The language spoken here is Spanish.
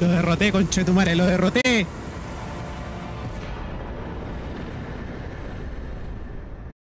Lo derroté, conchetumare, lo derroté.